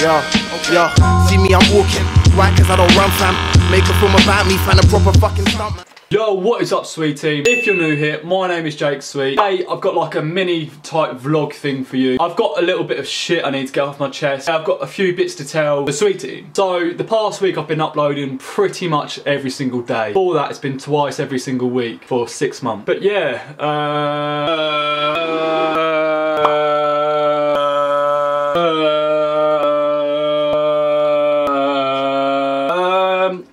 Yo, yo, see me, I'm walking. Right, cause I don't run, fam. Make a film about me, find a proper fucking stunt, man. Yo, what is up, sweet team? If you're new here, my name is Jake Sweet. Today, I've got like a mini type vlog thing for you. I've got a little bit of shit I need to get off my chest. I've got a few bits to tell the sweet team. So, the past week I've been uploading pretty much every single day. Before that, it's been twice every single week for six months. But yeah, uh, um,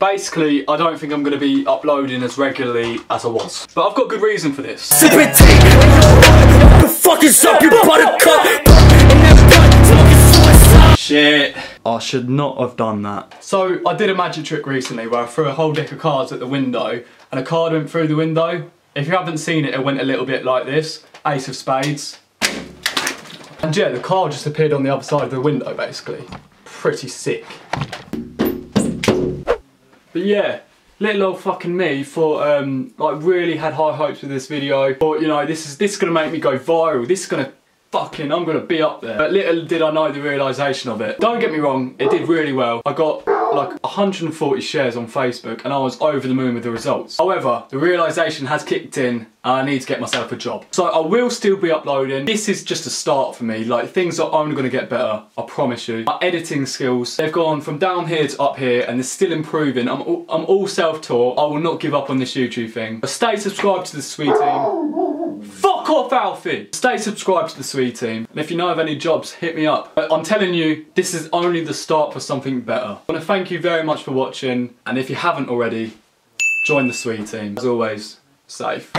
Basically, I don't think I'm going to be uploading as regularly as I was. But I've got good reason for this. Sipping tea. The fuck is you buttercup? In that butt, smoking suicide. Shit. I should not have done that. So, I did a magic trick recently where I threw a whole deck of cards at the window and a card went through the window. If you haven't seen it, it went a little bit like this. Ace of spades. And yeah, the card just appeared on the other side of the window, basically. Pretty sick. But yeah, little old fucking me thought, um, like really had high hopes with this video. But you know, this is this is gonna make me go viral. This is gonna fucking, I'm gonna be up there. But little did I know the realisation of it. Don't get me wrong, it did really well. I got like 140 shares on Facebook and I was over the moon with the results. However, the realisation has kicked in and I need to get myself a job. So I will still be uploading. This is just a start for me. Like things are only gonna get better, I promise you. My editing skills, they've gone from down here to up here and they're still improving. I'm all, I'm all self-taught. I will not give up on this YouTube thing. But stay subscribed to the Sweet Team. Alfie! Stay subscribed to the Sweet Team. And if you know of any jobs, hit me up. But I'm telling you, this is only the start for something better. I want to thank you very much for watching. And if you haven't already, join the Sweet Team. As always, safe.